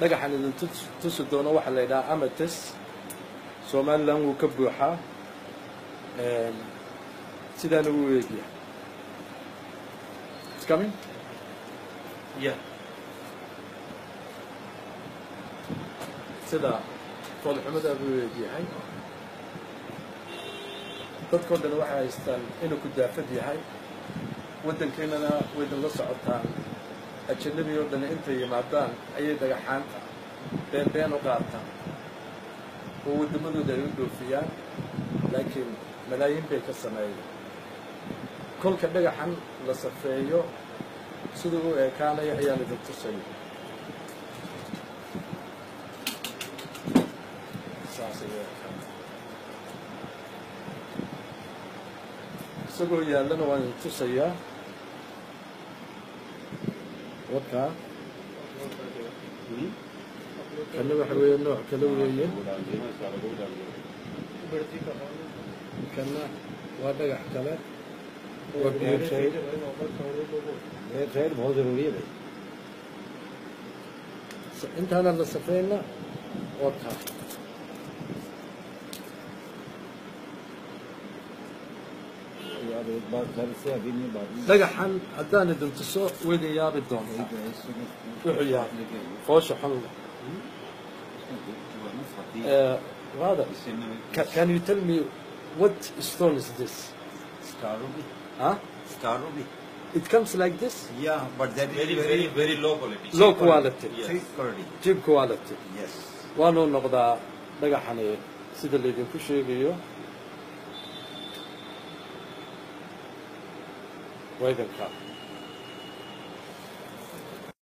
dhagaxan idin tus- tusi doono waxaa la yidhaha amates somalilan wuu ka buuxaa Een, sidaana wuu? Yeah. sida foolxumada buu eegyahay dadkoo dhan waxay haystaan inuu ku daafad yahay. Waddankeennana waydin la socotaan ajanabi oo dhan intay yimaadaan ayay dhagaxaanta been been u qaataan. Oo waddamadooda ay u dhoofiyaan laakiin malaayiin bay ka sameeyeen. Kolka dhagaxan la safeeyo siduu u ekaanaya ayaan idin ekaan isagoo yaallana waan idin tusayaa warkaa kana waxa weeye nooc kale weeye kana waa dhagax kale waa biyo shayr ये ट्रेड बहुत जरूरी है भाई intaana la safeyna warkaa यार dhagaxan haddaan idin tuso waydin yaabi doontaa wuxuu yahay foosha Uh, rather, ca- can you tell me what stone is this? Huh? It comes like this? Yeah, but that is Very, very, very, low quality. Low quality. Yes. thick quality. Cheap quality. Yes. waanuu noqdaa dhagaxani sida laydinku sheegayo 我也不知。